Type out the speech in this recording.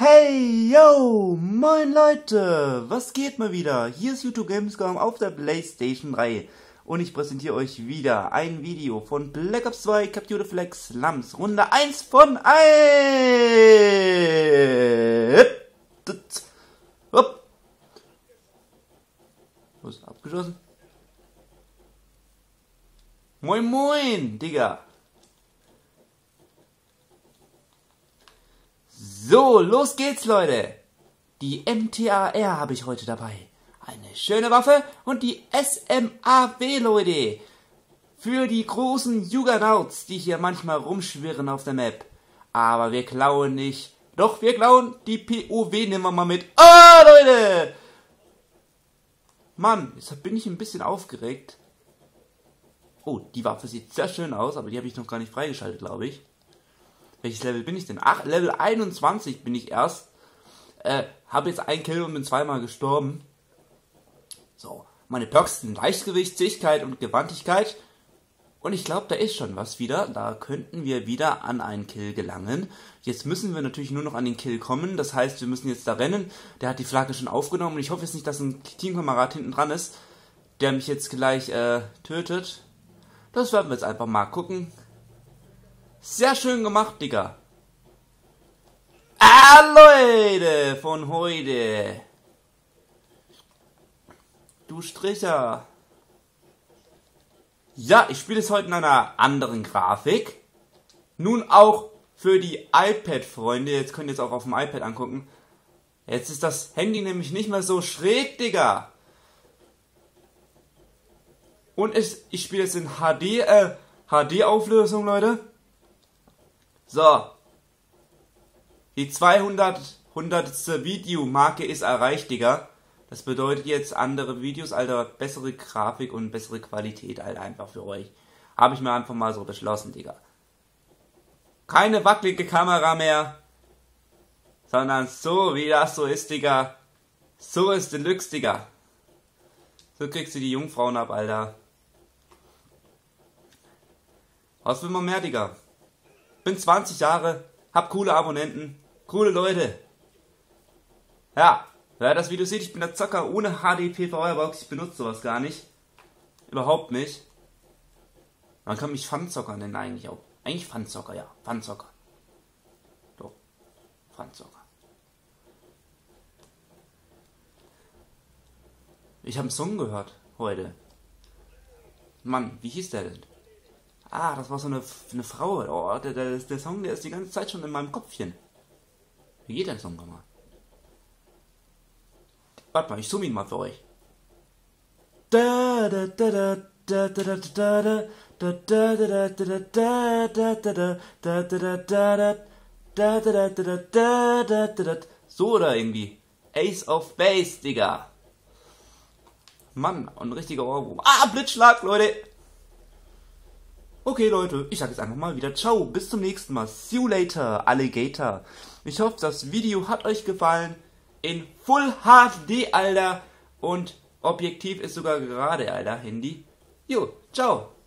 Hey, yo, moin Leute, was geht mal wieder? Hier ist YouTube Gamescom auf der PlayStation 3 und ich präsentiere euch wieder ein Video von Black Ops 2 Capture the Flag Slums, Runde 1 von 1. Hopp. Was, abgeschossen? Moin moin, Digga. So, los geht's, Leute. Die MTAR habe ich heute dabei. Eine schöne Waffe und die SMAW, Leute. Für die großen Juggernauts, die hier manchmal rumschwirren auf der Map. Aber wir klauen nicht. Doch, wir klauen die POW, nehmen wir mal mit. Ah, oh, Leute! Mann, jetzt bin ich ein bisschen aufgeregt. Oh, die Waffe sieht sehr schön aus, aber die habe ich noch gar nicht freigeschaltet, glaube ich. Welches Level bin ich denn? Ach, Level 21 bin ich erst. Äh, habe jetzt einen Kill und bin zweimal gestorben. So, meine Perks sind Leichtgewicht, Sichtkeit und Gewandtigkeit. Und ich glaube, da ist schon was wieder. Da könnten wir wieder an einen Kill gelangen. Jetzt müssen wir natürlich nur noch an den Kill kommen. Das heißt, wir müssen jetzt da rennen. Der hat die Flagge schon aufgenommen. Und ich hoffe jetzt nicht, dass ein Teamkamerad hinten dran ist, der mich jetzt gleich äh, tötet. Das werden wir jetzt einfach mal gucken. Sehr schön gemacht, Digga. Ah, Leute von heute. Du Stricher. Ja, ich spiele es heute in einer anderen Grafik. Nun auch für die iPad-Freunde. Jetzt könnt ihr es auch auf dem iPad angucken. Jetzt ist das Handy nämlich nicht mehr so schräg, Digga. Und ich, ich spiele es in HD, äh, HD-Auflösung, Leute. So. Die 200 100. Videomarke ist erreicht, Digga. Das bedeutet jetzt andere Videos, Alter, bessere Grafik und bessere Qualität, Alter, einfach für euch. Habe ich mir einfach mal so beschlossen, Digga. Keine wackelige Kamera mehr, sondern so, wie das so ist, Digga. So ist Deluxe, Digga. So kriegst du die Jungfrauen ab, Alter. Was will man mehr, Digga? Bin 20 Jahre, hab coole Abonnenten, coole Leute. Ja, wer das Video sieht, ich bin der Zocker ohne HD PVR-Box, ich benutze sowas gar nicht. Überhaupt nicht. Man kann mich Funzocker nennen eigentlich auch. Eigentlich Funzocker, ja. Funzocker. Doch. Funzocker. Ich habe einen Song gehört heute. Mann, wie hieß der denn? Ah, das war so eine, eine Frau. Oh, der, der, der Song, der ist die ganze Zeit schon in meinem Kopfchen. Wie geht der Song nochmal? Warte mal, ich zoome ihn mal für euch. Da, da, da, da. So oder irgendwie. Ace of Base, Digga. Mann, und richtiger Ohrwurm. Ah, Blitzschlag, Leute. Okay, Leute, ich sage jetzt einfach mal wieder Ciao, bis zum nächsten Mal. See you later, Alligator. Ich hoffe, das Video hat euch gefallen. In Full HD, Alter. Und objektiv ist sogar gerade, Alter, Handy. Jo, ciao.